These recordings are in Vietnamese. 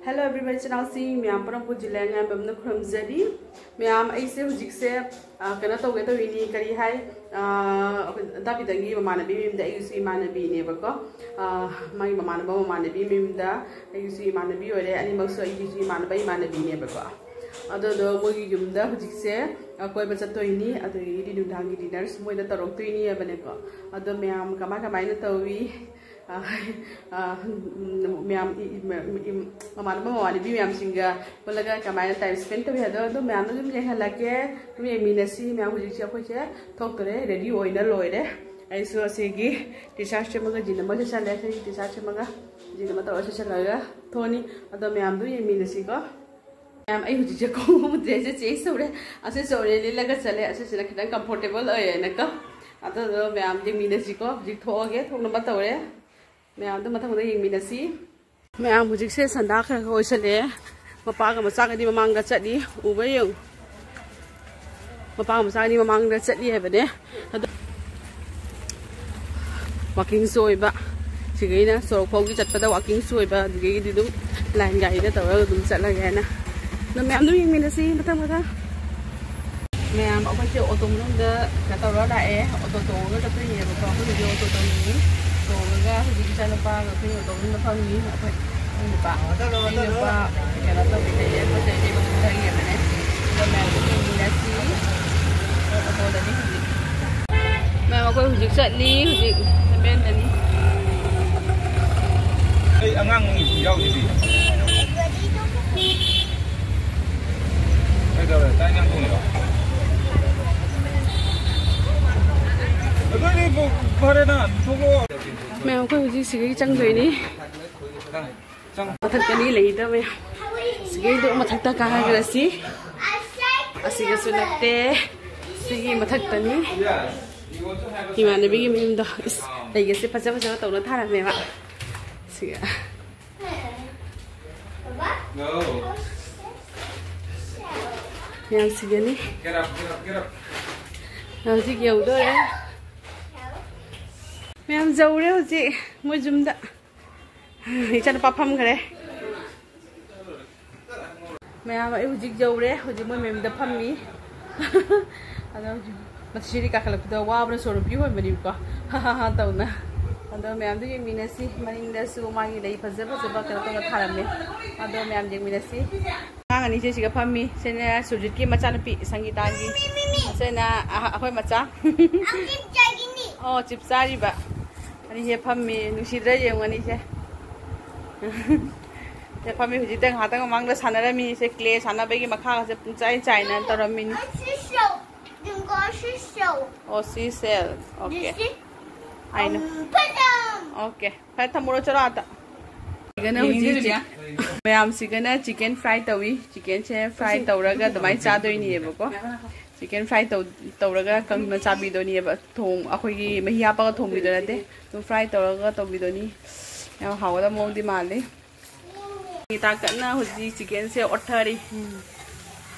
Hello everybody, channel C. Miam pernah pun jeleng yang bermain kurang jadi. Miam aisyah hujik se. Ah, Karena tau ini kari hai. Ah, Tapi tadi mama nabi minta ayusi mama nabi ah, ini apa? Mami mama mama nabi minta ayusi mama ani mama nabi ini ya apa? Ada do mugi jumda hujik. Kau baca tu ini atau ini diundangi dinner semua itu taruh ini apa nih kok? am kamar kamar itu tau ma'am ममान भी मैम सिंह पुलग कम time spend तभी मैम जो लगे, तुम हेल्के मैम हजे थोड़े रेडी लोरे टी शर्ट सेमग जिन चले टी शर्ट सेमग जिन तौर से चलगा थोनी अद मैम येमीनसीको मैम आई हूँ कौम ड्रेस चे सौरे असे सौरे लीलग चले असे खिता कंफोर्टेबल होना मैम जी जिमीनसीको हजे थोगे थोड़ा तौरे मैम मथंग यंगमीनसी मैम हजिसे संदा खर होसले मपागा मचागदी ममांग चली उब यंग मपागा मचागदी ममांग चली है वाकिंग सोब सिगैना सोरक फाउगी चटपद वाकिंग सोब अदुम लाइन गाड़ी तौर चलगे मैम यंगमीनसी मथंग मथंग मैम अखोसे ऑटो मनुंग तौर लाए ऑटो तोग चतनेबको auto nga hijik na pa nga kung ito na pa ni na pa ni pa ni pa kaya na to bigay pa sa iyo mo tayo yan eh so na ni na si ako na ni hijik na ako hijik sa ni hijik na ben na ni ay ang ang yaw ni bi ay mèo có gì xí cái trăng rồi đi thật cái đi lấy đó mèo xí cái đó mà thật ta cả hai cái xí. À xí cái số nát tê xí cái mà thật ta ní. Thì mà nó bị cái mèo đó lấy cái xí phát ra phát ra tàu nó thà là mèo ạ. Xí cái Yang segini. Get up, get up, get up. Yang segini udah ya. Ma'am जौरे हजिक मोय जुमदा इचान पाफम खरे मैम आई हजिक जौरे हजिक मोय मेम दा फम्मी अदा मसिरी काखलपदा वाबना सोरपी होबनिको हा हा तौना अदो मैम दु यमिनसी मनिंगदसु मागी लई फजे फजे बा कनो तो थारमे अदो मैम यमिनसी ngang ani se siga phammi sene sujit ki macha napi sangita gi sena akhoi macha oh chip ꯑꯅꯤꯁꯦ ꯐꯝꯃꯤ ꯅꯨꯡꯁꯤꯗ꯭ꯔ ꯌꯦꯡꯉꯨ ꯑꯅꯤꯁꯦ ꯁꯦ ꯐꯝꯃꯤ ꯍꯧꯖꯤꯛꯇ ꯉꯥꯏꯍꯥꯛꯇꯪ ꯃꯃꯥꯡꯗ ꯁꯥꯟꯅꯔꯝꯃꯤ ꯁꯦ ꯀ꯭ꯂꯦ ꯁꯥꯟꯅꯕꯒꯤ ꯃꯈꯥꯒꯁꯦ ꯄꯨꯡꯆꯥꯏ ꯆꯥꯏꯅ ꯇꯧꯔꯝꯃꯤꯅꯤ ओ सी सेल ओके आई नो ओके फिर थमोरो चलो आता मैम सिगना चिकन फ्राई तवी चिकन से फ्राई तौरगा दमाई चादोई नहीं है बको ꯆꯤꯀꯟ ꯐ꯭ꯔꯥꯏ ꯇꯧꯔꯒ ꯀꯪꯅ ꯆꯥꯕꯤꯗꯣꯏꯅꯦꯕ ꯊꯣꯡ ꯑꯩꯈꯣꯏꯒꯤ ꯃꯍꯤ ꯍꯥꯞꯄꯒ ꯊꯣꯡꯕꯤꯗꯣꯏ ꯅꯠꯇꯦ ꯑꯗꯨꯝ ꯐ꯭ꯔꯥꯏ ꯇꯧꯔꯒ ꯇꯧꯕꯤꯗꯣꯏꯅꯤ ꯌꯥꯝ ꯍꯥꯎꯒꯗꯕ ꯃꯑꯣꯡꯗꯤ ꯃꯥꯜꯂꯤ ꯇꯥ ꯀꯟꯅ ꯍꯧꯖꯤꯛ ꯆꯤꯀꯟꯁꯦ ꯑꯣꯠꯊꯔꯤ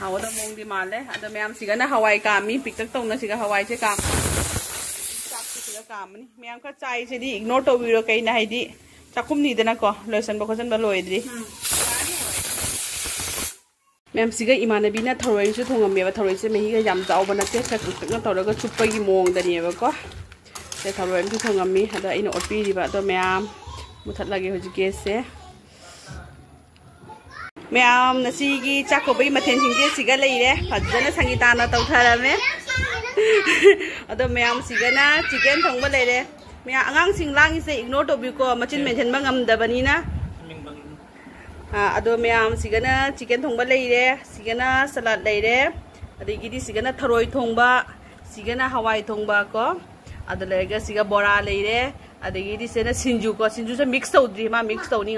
ꯍꯥꯎꯒꯗꯕ ꯃꯑꯣꯡꯗꯤ ꯃꯥꯜꯂꯦ ꯑꯗꯣ ꯃꯌꯥꯝꯁꯤꯒꯅ ꯍꯋꯥꯏ ꯀꯥꯝꯃꯤ ꯄꯤꯛꯇꯛ ꯇꯧꯅ ꯁꯤꯒ ꯍꯋꯥꯏꯁꯦ ꯀꯥꯝ ꯆꯥꯛꯁꯤꯒ ꯀꯥꯝꯃꯅꯤ ꯃꯌꯥꯝ ꯈꯔ ꯆꯥꯏꯁꯤꯗꯤ ꯏꯒꯅꯣꯔ ꯇꯧꯕꯤꯔꯣ ꯀꯩꯅ ꯍꯥꯏꯗꯤ ꯆꯥꯛꯈꯨꯝꯅꯤꯗꯅꯀꯣ ꯂꯣꯏꯁꯟꯕ ꯈꯣꯠꯆꯟꯕ ꯂꯣꯏꯗ꯭ꯔꯤ ꯃꯌꯥꯝꯁꯤꯒ ꯏꯃꯥꯟꯅꯕꯤꯅ ꯊꯔꯣꯏꯁꯨ ꯊꯣꯡꯉꯝꯃꯦꯕ ꯊꯔꯣꯏꯁꯦ ꯃꯍꯤꯒ ꯌꯥꯝ ꯆꯥꯎꯕ ꯅꯠꯇꯦ ꯈꯔ ꯀꯨꯛꯇꯛꯅ ꯇꯧꯔꯒ ꯆꯨꯞꯄꯒꯤ ꯃꯑꯣꯡꯗꯅꯦꯕꯀꯣ ꯁꯦ ꯊꯔꯣꯏ ꯑꯃꯁꯨ ꯊꯣꯡꯉꯝꯃꯤ ꯑꯗꯣ ꯑꯩꯅ ꯑꯣꯠꯄꯤꯔꯤꯕ ꯑꯗꯣ ꯃꯌꯥꯝ ꯃꯨꯊꯠꯂꯒꯦ ꯍꯧꯖꯤꯛ ꯒꯦꯁꯁꯦ ꯃꯌꯥꯝ ꯉꯁꯤꯒꯤ ꯆꯥꯛ ꯀꯧꯕꯒꯤ ꯃꯊꯦꯜꯁꯤꯡꯁꯦ ꯁꯤꯒ ꯂꯩꯔꯦ ꯐꯖꯅ ꯁꯪꯒꯤꯇꯥꯅ ꯇꯧꯊꯔꯝꯃꯦ ꯑꯗꯣ ꯃꯌꯥꯝꯁꯤꯒꯅ ꯆꯤꯀꯟ ꯊꯣꯡꯕ ꯂꯩꯔꯦ ꯃꯌꯥꯝ ꯑꯉꯥꯡꯁꯤꯡ ꯂꯥꯡꯉꯤꯁꯦ ꯏꯒꯅꯣꯔ ꯇꯧꯕꯤꯌꯨꯀꯣ ꯃꯆꯤꯟ ꯃꯦꯟꯁꯤꯟꯕ ꯉꯝꯗꯕꯅꯤꯅ ꯑꯗꯣ ꯃꯌꯥꯝ ꯁꯤꯒꯅ ꯆꯤꯀꯟ ꯊꯣꯡꯕ ꯂꯩꯔꯦ ꯁꯤꯒꯅ ꯁꯂꯥꯠ ꯂꯩꯔꯦ ꯑꯗꯒꯤꯗꯤ ꯁꯤꯒꯅ ꯊꯔꯣꯏ ꯊꯣꯡꯕ ꯁꯤꯒꯅ ꯍꯋꯥꯏ ꯊꯣꯡꯕ ꯀꯣ ꯑꯗꯨ ꯂꯩꯔꯒ ꯁꯤꯒ ꯕꯣꯔꯥ ꯂꯩꯔꯦ ꯑꯗꯒꯤꯗꯤ ꯁꯤꯅ ꯁꯤꯡꯖꯨ ꯀꯣ ꯁꯤꯡꯖꯨꯁꯦ ꯃꯤꯛꯁ ꯇꯧꯗ꯭ꯔꯤ ꯃꯥ ꯃꯤꯛꯁ ꯇꯧꯅꯤ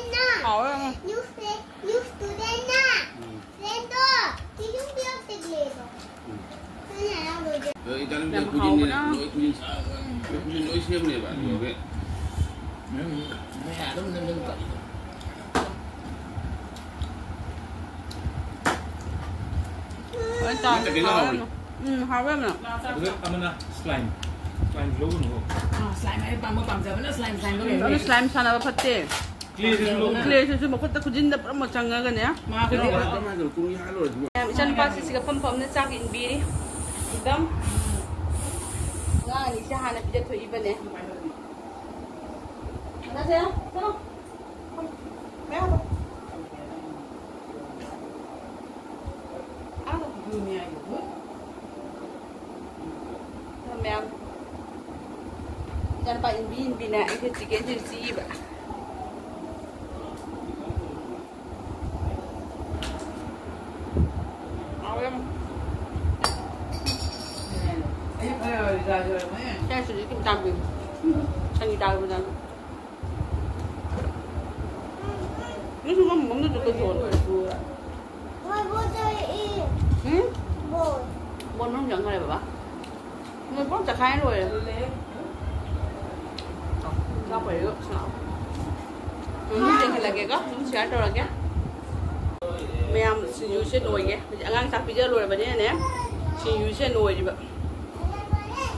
ngồi không? Làm hầu nó Ôi, toàn hầu lắm Ừ, hầu lắm nè Slime. Slime glue nè à, Slime, mấy bằng mấy bằng giờ nó slime slime có gì Nó slime sao nó phát triển? 이전 빠지시가 펌펌는 짝 인비리. 이담. 나 이제 하나 비자 더 입어내. 안녕하세요. 자. 매워. 아, mẹ 매워. Jangan pak inbi inbi na itu chicken jersey ba. Awam. ấy rồi rồi rồi mấy Saya sudah kita tampil. Sang kita tahu dan. Ini semua mungkin tu tu tu. Tôi vô chơi y. Không nhận hay là bà? Mình rồi. Sao phải sao? Mình tiền là cái góc chúng sẽ rồi cái. Mẹ xin yêu sẽ nổi cái. Bây giờ ngang bây giờ rồi bà nhé nè. Xin yêu sẽ nổi đi bà.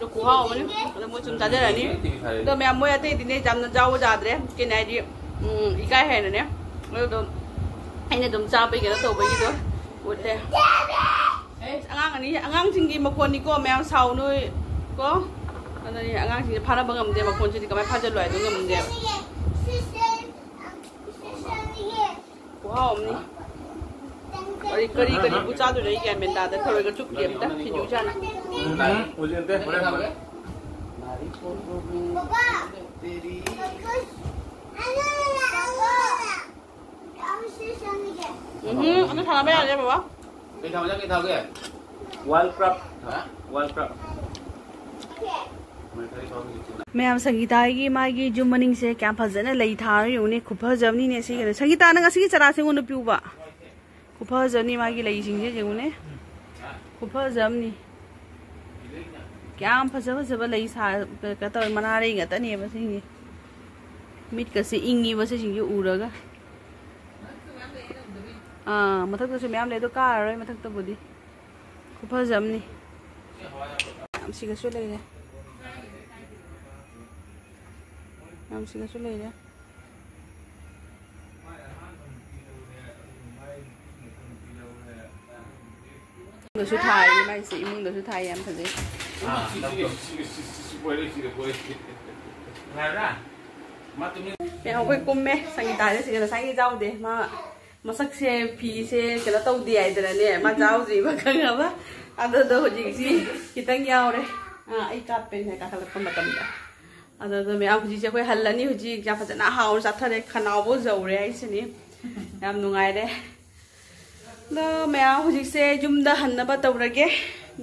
được chỗ đọc chúng ta đó mẹ cái này hay này đó anh anh anh này anh mà con đi mẹ sau nữa có anh này, anh chính phá nó bằng ngầm đấy mà con chỉ cái máy phá cho loại Kari kari kari buca tu dari kan benda ada kalau kerja game dah sini hujan. Này. 오 আমি খানা বেড়া আছে বাবা কে मैम संगीता की मागी जो मनिंग से क्या फजन लई था उन्हें खुफा जवनी ने ऐसे संगीता ने कसी चरा से उन्होंने पीऊबा खुफा जवनी मागी लई सिंह जे उन्हें खुफा जवनी। ꯀꯌꯥꯝ ꯐꯖ ꯐꯖꯕ ꯂꯩ ꯁꯥꯒ ꯇꯧꯋꯦ ꯃꯅꯥꯔꯩ ꯉꯥꯛꯇꯅꯦꯕ ꯁꯤꯡꯁꯦ ꯃꯤꯠꯀꯁꯦ ꯏꯪꯉꯤꯕ ꯁꯤꯁꯤꯡꯁꯦ ꯎꯔꯒ ꯑꯥ ꯃꯊꯛꯇꯁꯨ ꯃꯌꯥꯝ ꯂꯩ ꯑꯗꯣ ꯀꯥꯔꯔꯣꯏ ꯃꯊꯛꯇꯕꯨꯗꯤ ꯈꯨꯐꯖꯝꯅꯤ ꯌꯥꯝ ꯁꯤꯒꯁꯨ ꯂꯩꯔꯦ ꯌꯥꯝ ꯁꯤꯒꯁꯨ ꯂꯩꯔꯦ thật đấy. À, đâu rồi. Quay đi, chị được quay. Ngay ra. Mắt tôi mẹ không quay cung mẹ sang tài đấy chỉ là sang cái rau đấy. Mà mà sắc xe phi xe cái nó tàu đẻ rồi nè. Mà rau gì mà không ngờ á. Ăn được đâu gì gì? Chỉ tăng nhau đấy. À ai cắt bên này cắt là không mà tầm đó à đó mẹ ông chỉ sẽ quay hẳn là như gì chắc phải nó hào sát thật đấy. Khăn áo bố dầu đấy ấy xin đi. Em nung ai đấy दा मैं हजिसे जुमदा हन्नबा तौरगे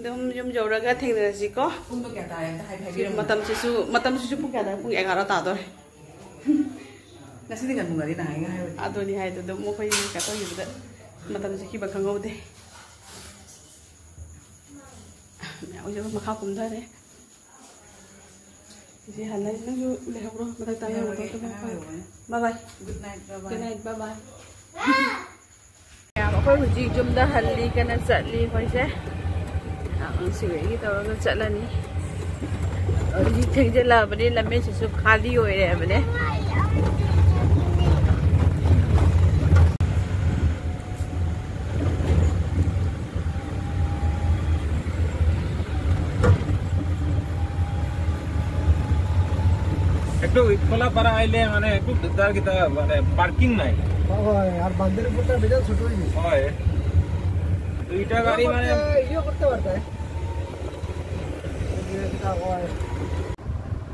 दम जुम जोरगा थेंगनसी को पुंग क्या ता है हाय भाई मतम सिसु मतम सिसु पुंग क्या ता पुंग 11 ता दो ngasi dengan bunga dina hai hai ado ni hai to mo phai ka to yu da matam se khi ba khang ngau de mẹ ôi giờ mà khóc cũng thôi đấy thì hẳn lên nó vô để học rồi mà tay tay rồi bye bye bye bye good night bye bye good night bye bye अखोई हजी जुम हल्ली कना चली अखोसे चलनी हजी से खाली होने একটু খোলা পারা আইলে মানে একটু তার কি মানে পার্কিং নাই। হয় আর বান্দের উপরটা বেজাল ছোট হইনি হয় দুইটা গাড়ি মানে ইয়ে করতে পারতে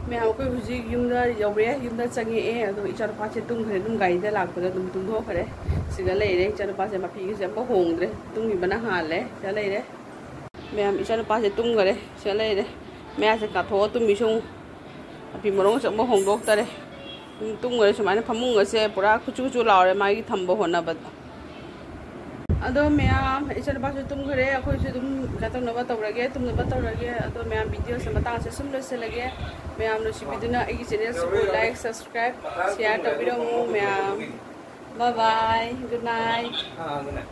मैं आपको हजी यूद यौरे यूद चंगे अगर इचानुपासे तुम्हे गाड़ी लापद तुम्थोखरे सिदलेरे इचानुपासे मफीसे होंद्रे तुम्हें हाले सिदलेरे मैम इचानुपासे तुम्हरे सिदलेरे मैं काथो तुम्हें मफी मरों होंदोतरे ꯁꯤꯗ ꯂꯩꯔꯦ ꯃꯌꯥꯁꯦ ꯀꯥꯊꯣꯛꯑ ꯇꯨꯝꯃꯤꯁꯨ ꯃꯐꯤ ꯃꯔꯣꯡꯁꯦ ꯑꯃꯨꯛ ꯍꯣꯡꯗꯣꯛꯇꯔꯦ ꯑꯗꯨꯝ ꯇꯨꯝꯈꯔꯦ ꯁꯨꯃꯥꯏꯅ ꯐꯃꯨꯡꯒꯁꯦ ꯄꯨꯔꯥ ꯈꯨꯆꯨ ꯈꯨꯆꯨ ꯂꯥꯎꯔꯦ ꯃꯥꯒꯤ ꯊꯝꯕ ꯍꯣꯠꯅꯕꯗ ꯑꯗꯣ ꯃꯌꯥꯝ ꯏꯆꯥꯅꯨꯄꯥꯁꯨ ꯇꯨꯝꯈ꯭ꯔꯦ ꯑꯩꯈꯣꯏꯁꯨ ꯑꯗꯨꯝ ꯀꯩꯅꯣ ꯇꯧꯅꯕ ꯇꯧꯔꯒꯦ ꯇꯨꯝꯅꯕ ꯇꯧꯔꯒꯦ ꯑꯗꯣ ꯃꯌꯥꯝ ꯚꯤꯗꯤꯑꯣꯁꯦ ꯃꯇꯥꯡꯁꯦ ꯁꯨꯝ ꯂꯣꯏꯁꯤꯜꯂꯒꯦ ꯃꯌꯥꯝ ꯅꯨꯡꯁꯤꯕꯤꯗꯨꯅ ꯑꯩꯒꯤ ꯆꯦꯅꯦꯜꯁꯤꯕꯨ ꯂꯥꯏꯛ ꯁꯕꯁꯀ꯭ꯔꯥꯏꯕ ꯁꯤꯌꯥꯔ ꯇꯧꯕꯤꯔꯝꯃꯨ ꯃꯌꯥꯝ bye bye good night Ah, good night.